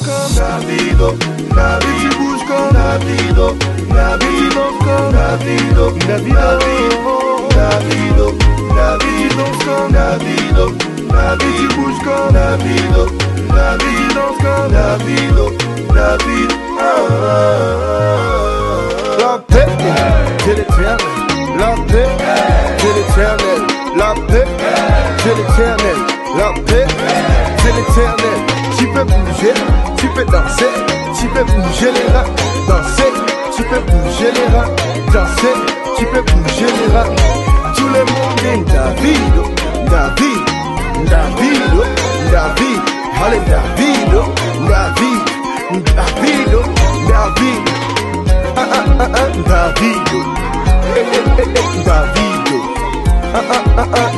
comme Davido, David, et tu bouges comme Davido, David, et tu danses comme Davido, Davido, Davido, David, et tu danses comme Davido, David, tu bouges comme Davido, David, danses comme Davido, David, ah, ah, ah. La. La paix, c'est l'éternel. La paix, c'est l'éternel. La paix, c'est l'éternel. Peux bouger, danser, tu peux bouger les rats, danser, tu peux bouger les rats, danser, tu peux bouger les rats. Tout le monde est David, David, David, David, allez David, David, David, David. Ah ah ah ah, Davido, eh, eh, eh, Davido, ah ah ah.